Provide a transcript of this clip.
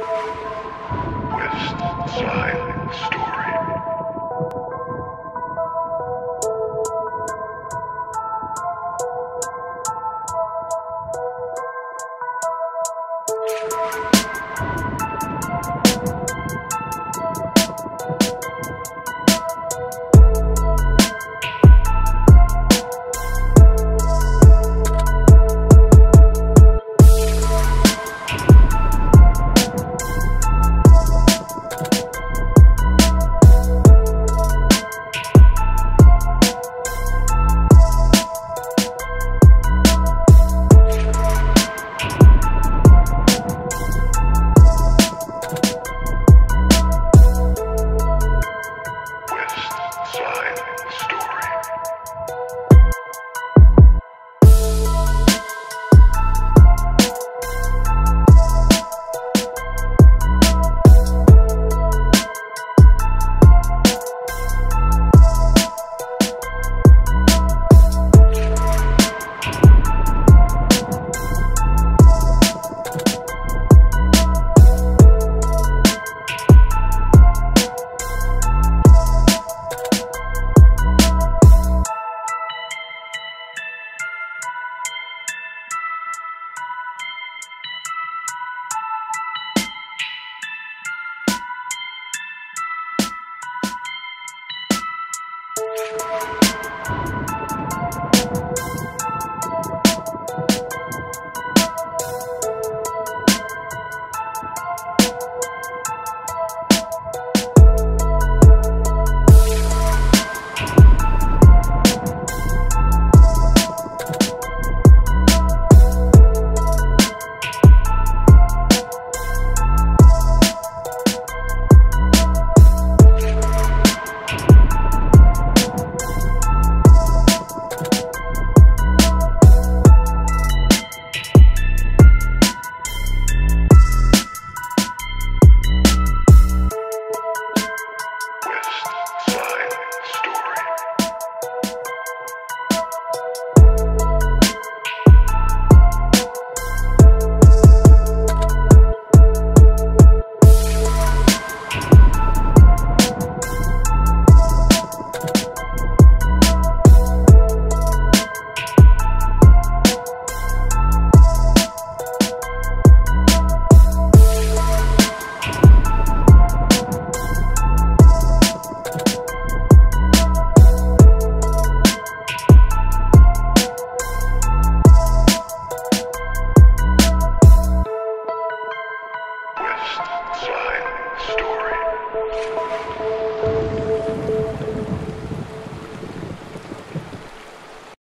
West Side. you